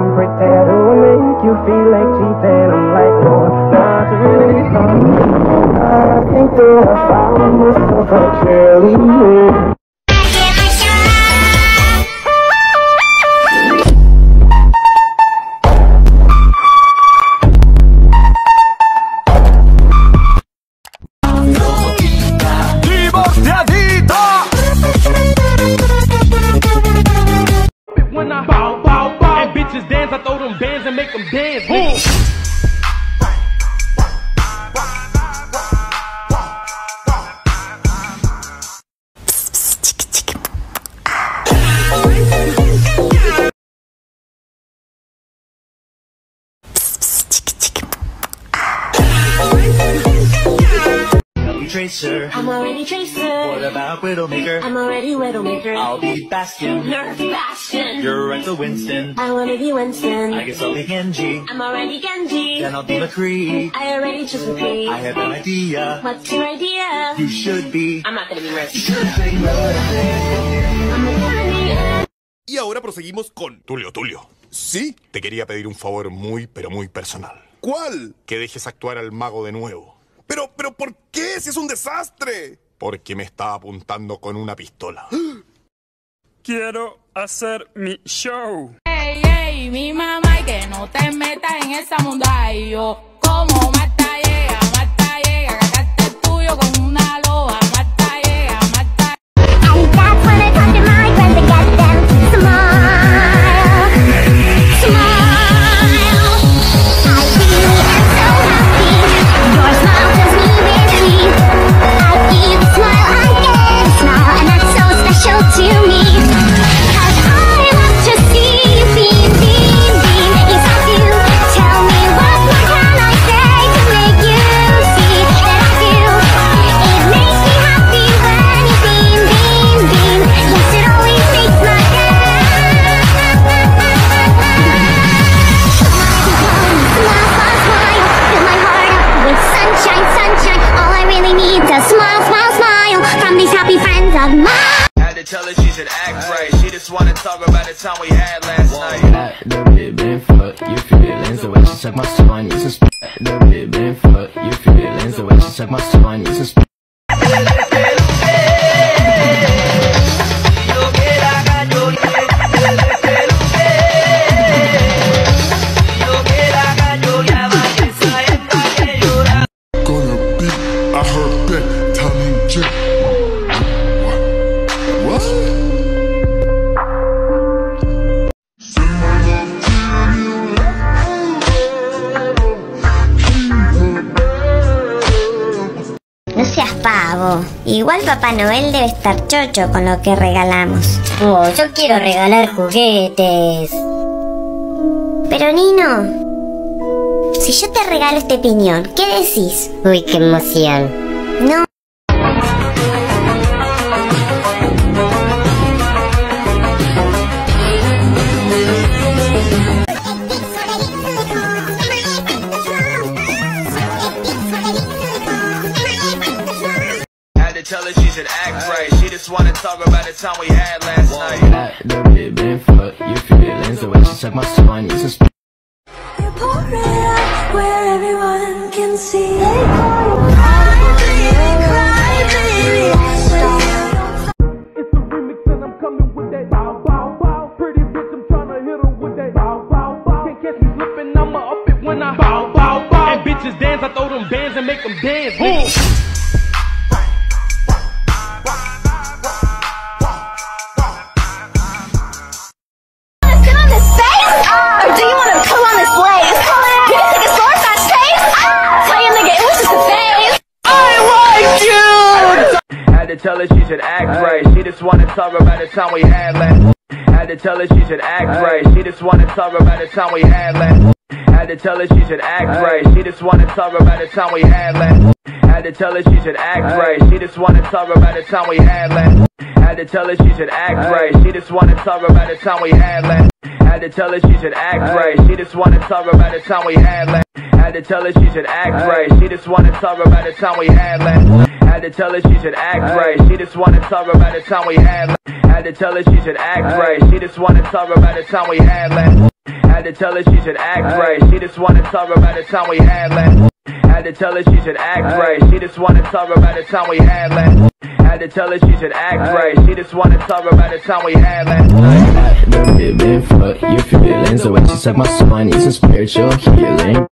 I'm pretend to make you feel like cheating. I'm like, no, not really. Fun. I think that I found myself a cheerleader. I throw them bands and make them dance. Tracer. I'm already Tracer. What about Widowmaker? I'm already Widowmaker. I'll be Bastion. Nerf Bastion. You're Renzo Winston. I wanna be Winston. I guess I'll be Genji. I'm already Genji. Then I'll be McCree. I already chose McCree. I have an idea. What's your idea? You should be. I'm not gonna be rich. Should I'm a bunny. Y ahora proseguimos con Tulio, Tulio. ¿Sí? Te quería pedir un favor muy, pero muy personal. ¿Cuál? Que dejes actuar al mago de nuevo. Pero, pero, ¿por qué? Si es un desastre. Porque me está apuntando con una pistola. Quiero hacer mi show. Ey, ey, mi mamá, y que no te metas en esa munda. Y yo, como mata llega, mata llega, cagaste el tuyo con una loba. Tell her she should act right. She just wanna talk about the time we had last night. At the ribbon foot, your feelings the way she suck my spine. You suspect the ribbon foot, your feelings the way she suck my spine. You suspect. Gonna be, I heard that Tommy J. pavo. Igual Papá Noel debe estar chocho con lo que regalamos. Oh, yo quiero regalar juguetes. Pero Nino, si yo te regalo este piñón, ¿qué decís? Uy, qué emoción. No. Tell her she should act right. She just wanna talk about the time we had last night. At the ribbon foot, your feelings the way she suck my spine. You suspect. Where everyone can see. It's a remix and I'm coming with that bow, bow, bow. Pretty bitch, I'm tryna hit her with that bow, bow, bow. Can't catch me slipping, I'ma up it when I bow, bow, bow. And bitches dance, I throw them bands and make them dance. nigga. Or do you want to pull on this lace? Do you think it's worth that taste? Tell you nigga, it was just a phase. Had to tell her she should act right. She just wanna talk about the time we had last. Had to tell her she should act right. She just wanna talk about the time we had last. Had to tell her she should act right. She just wanna talk about the time we had last. Had to tell her she should act right. She just wanna talk about the time we had last. Had to tell her she should act right. She just wanna talk about the time we had last. Had to tell her she should act right. She just wanna talk about the time we had last. Had to tell her she should act right. She just wanna talk about the time we had last. Had to tell her she should act right. She just wanna talk about the time we had last. Had to tell her she should act right. She just wanna talk about the time we had last. Had to to tell her she should act right. She just wanna talk about the time we had last. Had to tell her she should act right. She just wanna talk about the time we had last. I had to tell her she should act right. She just wanna talk about the time we had last night. The ribbon for your feelings The way she suck my soul I need some spiritual healing